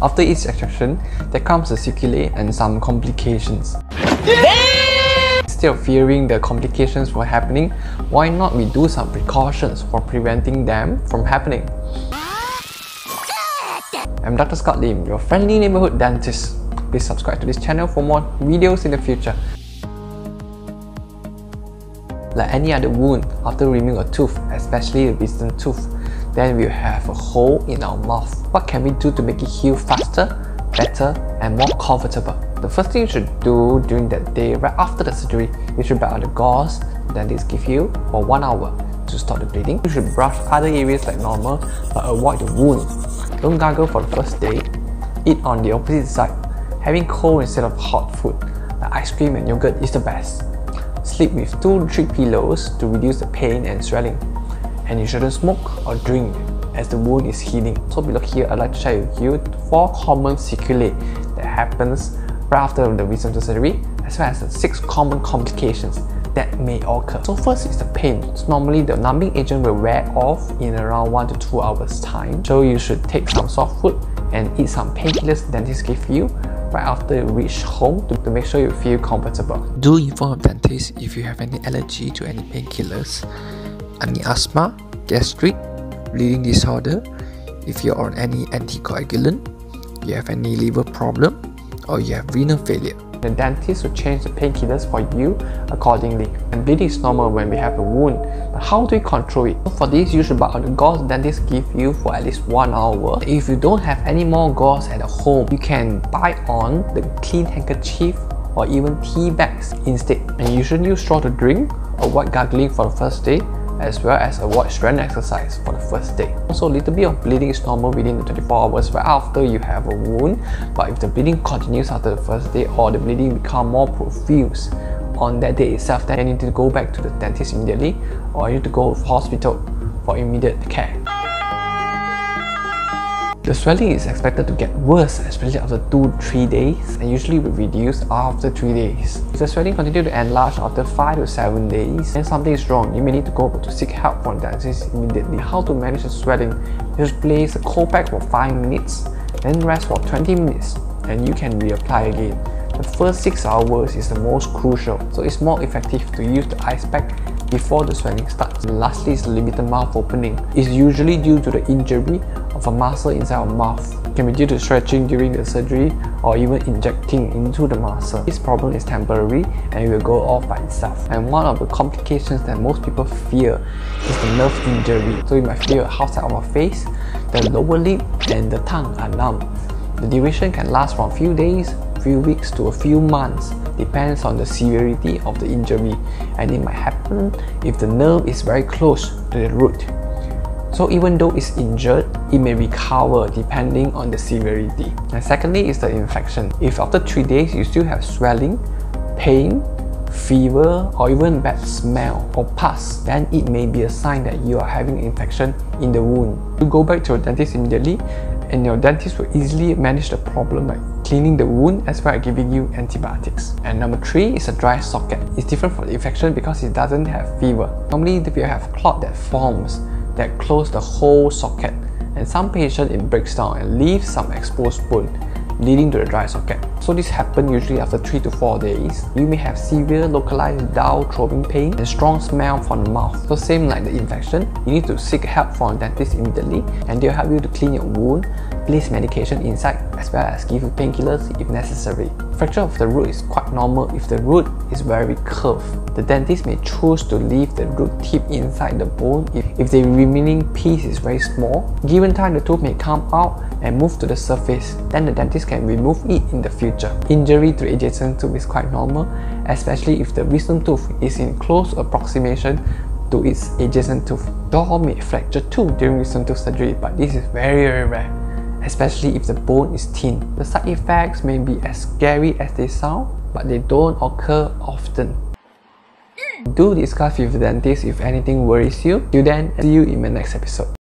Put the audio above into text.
After each extraction, there comes a sequelae and some complications. Instead of fearing the complications from happening, why not we do some precautions for preventing them from happening? I'm Dr. Scott Lim, your friendly neighborhood dentist. Please subscribe to this channel for more videos in the future. Like any other wound, after removing a tooth, especially a wisdom tooth, then we'll have a hole in our mouth. What can we do to make it heal faster, better, and more comfortable? The first thing you should do during that day, right after the surgery, you should bite out the gauze the dentist give you for 1 hour to stop the bleeding. You should brush other areas like normal, but avoid the wound. Don't gargle for the first day. Eat on the opposite side. Having cold instead of hot food, like ice cream and yogurt is the best. Sleep with 2 to 3 pillows to reduce the pain and swelling and you shouldn't smoke or drink as the wound is healing. So below here, I'd like to share with you 4 common sequelae that happens right after the wisdom surgery as well as the 6 common complications that may occur. So first is the pain. So normally the numbing agent will wear off in around 1 to 2 hours time. So you should take some soft food and eat some painkillers dentist give you right after you reach home to, to make sure you feel comfortable. Do inform a dentist if you have any allergy to any painkillers any asthma, gastric, bleeding disorder, if you're on any anticoagulant, you have any liver problem, or you have renal failure. The dentist will change the painkillers for you accordingly. And bleeding is normal when we have a wound, but how do we control it? For this, you should buy the gauze dentist give you for at least one hour. If you don't have any more gauze at home, you can buy on the clean handkerchief or even tea bags instead. And you shouldn't use straw to drink or white gargling for the first day as well as avoid strength exercise for the first day. Also, a little bit of bleeding is normal within the 24 hours right after you have a wound, but if the bleeding continues after the first day or the bleeding become more profuse on that day itself, then you need to go back to the dentist immediately or you need to go to hospital for immediate care. The swelling is expected to get worse, especially after 2-3 days and usually will reduce after 3 days. If the swelling continues to enlarge after 5 to 7 days, then something is wrong. You may need to go to seek help from the dentist immediately. How to manage the swelling? Just place a cold pack for 5 minutes, then rest for 20 minutes, and you can reapply again. The first 6 hours is the most crucial, so it's more effective to use the ice pack before the swelling starts. Lastly is limited mouth opening. It's usually due to the injury of a muscle inside our mouth. Can be due to stretching during the surgery or even injecting into the muscle. This problem is temporary and it will go off by itself. And one of the complications that most people fear is the nerve injury. So you might feel outside of our face, the lower lip and the tongue are numb. The duration can last from a few days, few weeks to a few months depends on the severity of the injury and it might happen if the nerve is very close to the root. So even though it's injured, it may recover depending on the severity. And secondly is the infection. If after 3 days you still have swelling, pain, fever or even bad smell or pus, then it may be a sign that you are having infection in the wound. You go back to your dentist immediately and your dentist will easily manage the problem by cleaning the wound as well as giving you antibiotics. And number three is a dry socket. It's different from the infection because it doesn't have fever. Normally if you have clot that forms that close the whole socket. And some patient it breaks down and leaves some exposed bone leading to the dry socket. So this happens usually after 3 to 4 days. You may have severe localized dull throbbing pain and strong smell from the mouth. So same like the infection, you need to seek help from a dentist immediately and they'll help you to clean your wound, place medication inside as well as give you painkillers if necessary. Fracture of the root is quite normal if the root is very curved. The dentist may choose to leave the root tip inside the bone if, if the remaining piece is very small. Given time the tooth may come out and move to the surface, then the dentist can remove it in the future. Injury to adjacent tooth is quite normal, especially if the wisdom tooth is in close approximation to its adjacent tooth. Jaw may fracture too during wisdom tooth surgery, but this is very very rare, especially if the bone is thin. The side effects may be as scary as they sound, but they don't occur often. Do discuss with the dentist if anything worries you. Till then, see you in my next episode.